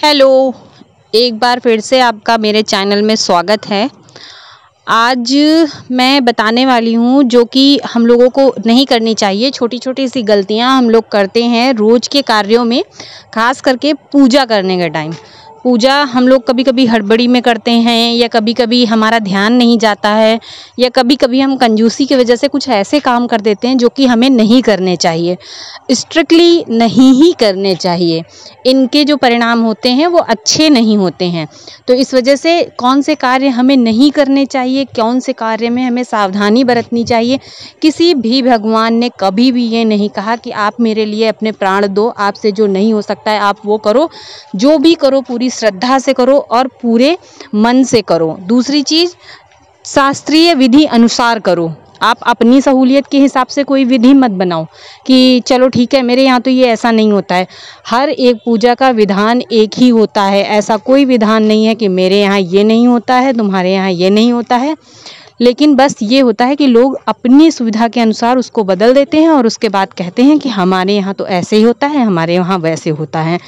Hello, एक बार फिर से आपका मेरे चैनल में स्वागत है। आज मैं बताने वाली हूँ जो कि हम लोगों को नहीं करनी चाहिए। छोटी छोटी सी गलतियाँ हम लोग करते हैं रोज़ के कार्यों में, खास करके पूजा करने के टाइम पूजा हम लोग कभी कभी हड़बड़ी में करते हैं या कभी कभी हमारा ध्यान नहीं जाता है या कभी कभी हम कंजूसी की वजह से कुछ ऐसे काम कर देते हैं जो कि हमें नहीं करने चाहिए। स्ट्रिक्टली नहीं ही करने चाहिए। इनके जो परिणाम होते हैं वो अच्छे नहीं होते हैं। तो इस वजह से कौन से कार्य हमें नहीं करने चाहिए, कौन से कार्य में हमें सावधानी बरतनी चाहिए? किसी भी भगवान ने कभी भी ये नहीं कहा कि आप मेरे लिए अपने प्राण दो, आपसे जो नहीं हो सकता है आप वो करो। जो भी करो पूरी श्रद्धा से करो और पूरे मन से करो। दूसरी चीज़, शास्त्रीय विधि अनुसार करो। आप अपनी सहूलियत के हिसाब से कोई विधि मत बनाओ कि चलो ठीक है, मेरे यहाँ तो ये ऐसा नहीं होता है। हर एक पूजा का विधान एक ही होता है। ऐसा कोई विधान नहीं है कि मेरे यहाँ ये नहीं होता है, तुम्हारे यहाँ ये नहीं होता है। लेकिन बस ये होता है कि लोग अपनी सुविधा के अनुसार उसको बदल देते हैं और उसके बाद कहते हैं कि हमारे यहाँ तो ऐसे ही होता है, हमारे यहाँ वैसे होता है।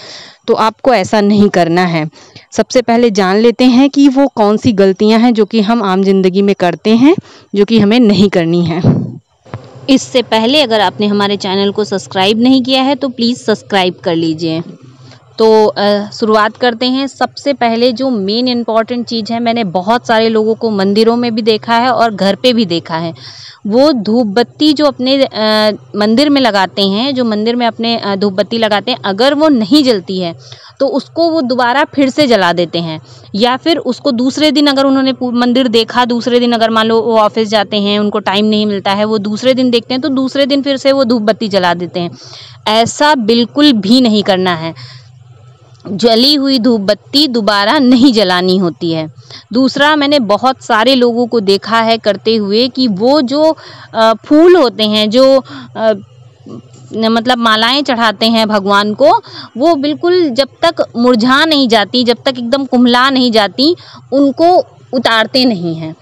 तो आपको ऐसा नहीं करना है। सबसे पहले जान लेते हैं कि वो कौन सी गलतियाँ हैं जो कि हम आम ज़िंदगी में करते हैं, जो कि हमें नहीं करनी है। इससे पहले अगर आपने हमारे चैनल को सब्सक्राइब नहीं किया है तो प्लीज़ सब्सक्राइब कर लीजिए। तो शुरुआत करते हैं। सबसे पहले जो मेन इंपॉर्टेंट चीज़ है, मैंने बहुत सारे लोगों को मंदिरों में भी देखा है और घर पे भी देखा है। वो धूप बत्ती जो अपने मंदिर में लगाते हैं, जो मंदिर में अपने धूप बत्ती लगाते हैं, अगर वो नहीं जलती है तो उसको वो दोबारा फिर से जला देते हैं। या फिर उसको दूसरे दिन अगर उन्होंने मंदिर देखा, दूसरे दिन अगर मान लो वो ऑफ़िस जाते हैं, उनको टाइम नहीं मिलता है, वो दूसरे दिन देखते हैं तो दूसरे दिन फिर से वो धूप बत्ती जला देते हैं। ऐसा बिल्कुल भी नहीं करना है। जली हुई धूप बत्ती दोबारा नहीं जलानी होती है। दूसरा, मैंने बहुत सारे लोगों को देखा है करते हुए कि वो जो फूल होते हैं, जो मतलब मालाएँ चढ़ाते हैं भगवान को, वो बिल्कुल जब तक मुरझा नहीं जाती, जब तक एकदम कुम्हला नहीं जाती, उनको उतारते नहीं हैं।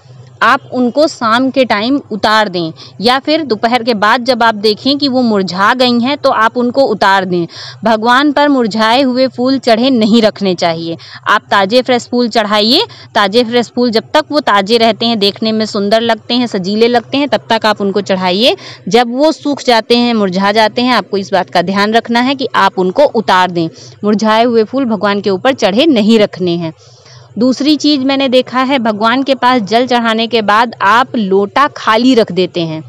आप उनको शाम के टाइम उतार दें, या फिर दोपहर के बाद जब आप देखें कि वो मुरझा गई हैं तो आप उनको उतार दें। भगवान पर मुरझाए हुए फूल चढ़े नहीं रखने चाहिए। आप ताज़े फ्रेश फूल चढ़ाइए। ताज़े फ्रेश फूल जब तक वो ताज़े रहते हैं, देखने में सुंदर लगते हैं, सजीले लगते हैं, तब तक आप उनको चढ़ाइए। जब वो सूख जाते हैं, मुरझा जाते हैं, आपको इस बात का ध्यान रखना है कि आप उनको उतार दें। मुरझाए हुए फूल भगवान के ऊपर चढ़े नहीं रखने हैं। दूसरी चीज़ मैंने देखा है, भगवान के पास जल चढ़ाने के बाद आप लोटा खाली रख देते हैं।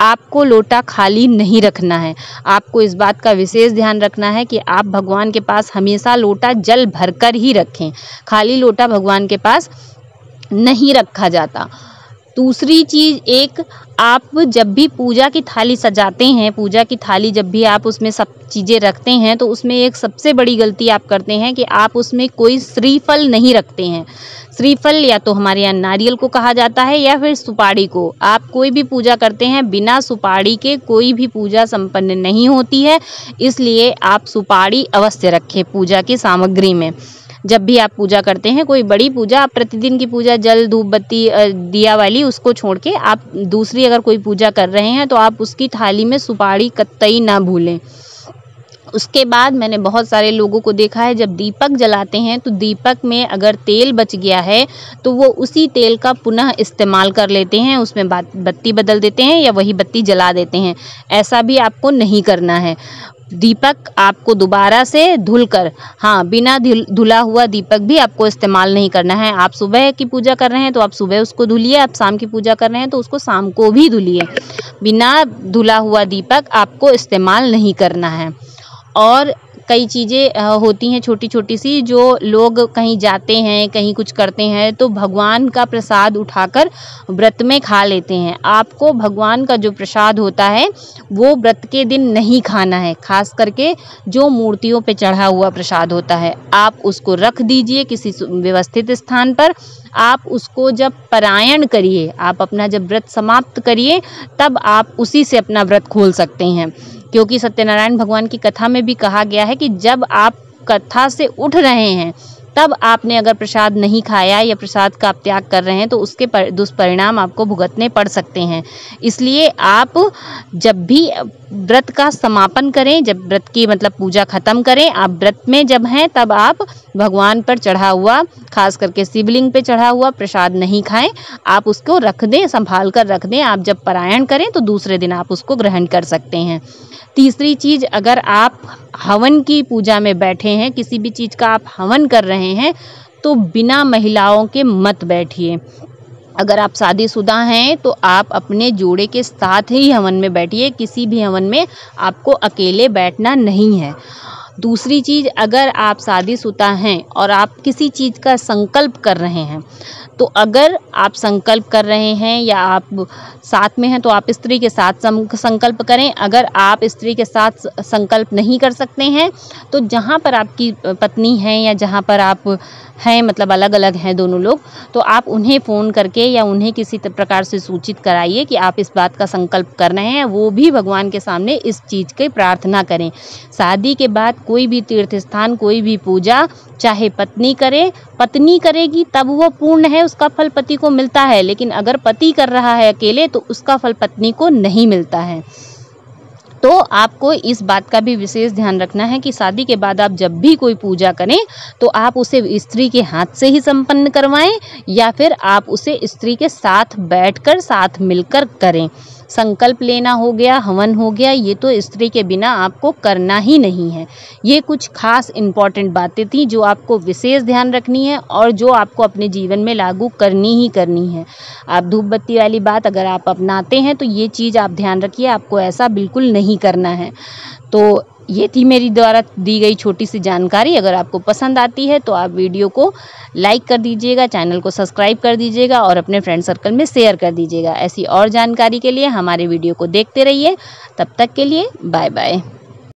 आपको लोटा खाली नहीं रखना है। आपको इस बात का विशेष ध्यान रखना है कि आप भगवान के पास हमेशा लोटा जल भरकर ही रखें। खाली लोटा भगवान के पास नहीं रखा जाता। दूसरी चीज़ एक आप जब भी पूजा की थाली सजाते हैं, पूजा की थाली जब भी आप उसमें सब चीज़ें रखते हैं तो उसमें एक सबसे बड़ी गलती आप करते हैं कि आप उसमें कोई श्रीफल नहीं रखते हैं। श्रीफल या तो हमारे यहाँ नारियल को कहा जाता है या फिर सुपारी को। आप कोई भी पूजा करते हैं, बिना सुपारी के कोई भी पूजा संपन्न नहीं होती है, इसलिए आप सुपारी अवश्य रखें पूजा की सामग्री में। जब भी आप पूजा करते हैं, कोई बड़ी पूजा, आप प्रतिदिन की पूजा, जल, धूप, बत्ती दिया वाली, उसको छोड़ के आप दूसरी अगर कोई पूजा कर रहे हैं तो आप उसकी थाली में सुपारी कतई ना भूलें। उसके बाद मैंने बहुत सारे लोगों को देखा है, जब दीपक जलाते हैं तो दीपक में अगर तेल बच गया है तो वो उसी तेल का पुनः इस्तेमाल कर लेते हैं, उसमें बत्ती बदल देते हैं या वही बत्ती जला देते हैं। ऐसा भी आपको नहीं करना है। दीपक आपको दोबारा से धुल कर हाँ बिना धुला हुआ दीपक भी आपको इस्तेमाल नहीं करना है। आप सुबह की पूजा कर रहे हैं तो आप सुबह उसको धुलिए, आप शाम की पूजा कर रहे हैं तो उसको शाम को भी धुलिए। बिना धुला हुआ दीपक आपको इस्तेमाल नहीं करना है। और कई चीज़ें होती हैं छोटी छोटी सी जो लोग कहीं जाते हैं, कहीं कुछ करते हैं तो भगवान का प्रसाद उठाकर व्रत में खा लेते हैं। आपको भगवान का जो प्रसाद होता है, वो व्रत के दिन नहीं खाना है। खास करके जो मूर्तियों पे चढ़ा हुआ प्रसाद होता है। आप उसको रख दीजिए किसी व्यवस्थित स्थान पर। आप उसको जब परायण करिए, आप अपना जब व्रत समाप्त करिए, तब आप उसी से अपना व्रत खोल सकते हैं। क्योंकि सत्यनारायण भगवान की कथा में भी कहा गया है कि जब आप कथा से उठ रहे हैं तब आपने अगर प्रसाद नहीं खाया या प्रसाद का आप त्याग कर रहे हैं तो उसके पर, दुष्परिणाम आपको भुगतने पड़ सकते हैं। इसलिए आप जब भी व्रत का समापन करें जब व्रत की मतलब पूजा ख़त्म करें आप व्रत में जब हैं तब आप भगवान पर चढ़ा हुआ खास करके शिवलिंग पे चढ़ा हुआ प्रसाद नहीं खाएँ। आप उसको रख दें संभाल कर रख दें। आप जब पारायण करें तो दूसरे दिन आप उसको ग्रहण कर सकते हैं। तीसरी चीज़ अगर आप हवन की पूजा में बैठे हैं किसी भी चीज़ का आप हवन कर रहे हैं तो बिना महिलाओं के मत बैठिए। अगर आप शादीशुदा हैं तो आप अपने जोड़े के साथ ही हवन में बैठिए, किसी भी हवन में आपको अकेले बैठना नहीं है। दूसरी चीज़, अगर आप शादीशुदा हैं और आप किसी चीज़ का संकल्प कर रहे हैं तो अगर आप संकल्प कर रहे हैं या आप साथ में हैं तो आप स्त्री के साथ संकल्प करें। अगर आप स्त्री के साथ संकल्प नहीं कर सकते हैं तो जहाँ पर आपकी पत्नी हैं या जहाँ पर आप हैं मतलब अलग अलग हैं दोनों लोग तो आप उन्हें फ़ोन करके या उन्हें किसी प्रकार से सूचित कराइए कि आप इस बात का संकल्प कर रहे हैं, वो भी भगवान के सामने इस चीज़ की प्रार्थना करें। शादी के बाद कोई भी तीर्थ स्थान, कोई भी पूजा, चाहे पत्नी करे, पत्नी करेगी, तब वो पूर्ण है, उसका फल पति को मिलता है, लेकिन अगर पति कर रहा है अकेले तो उसका फल पत्नी को नहीं मिलता है। तो आपको इस बात का भी विशेष ध्यान रखना है कि शादी के बाद आप जब भी कोई पूजा करें तो आप उसे स्त्री के हाथ से ही संपन्न करवाएँ या फिर आप उसे स्त्री के साथ बैठकर, साथ मिलकर करें। संकल्प लेना हो गया, हवन हो गया, ये तो स्त्री के बिना आपको करना ही नहीं है। ये कुछ खास इंपॉर्टेंट बातें थी जो आपको विशेष ध्यान रखनी है और जो आपको अपने जीवन में लागू करनी ही करनी है। आप धूप बत्ती वाली बात अगर आप अपनाते हैं तो ये चीज़ आप ध्यान रखिए, आपको ऐसा बिल्कुल नहीं करना है। तो ये थी मेरी द्वारा दी गई छोटी सी जानकारी। अगर आपको पसंद आती है तो आप वीडियो को लाइक कर दीजिएगा, चैनल को सब्सक्राइब कर दीजिएगा और अपने फ्रेंड सर्कल में शेयर कर दीजिएगा। ऐसी और जानकारी के लिए हमारे वीडियो को देखते रहिए। तब तक के लिए बाय बाय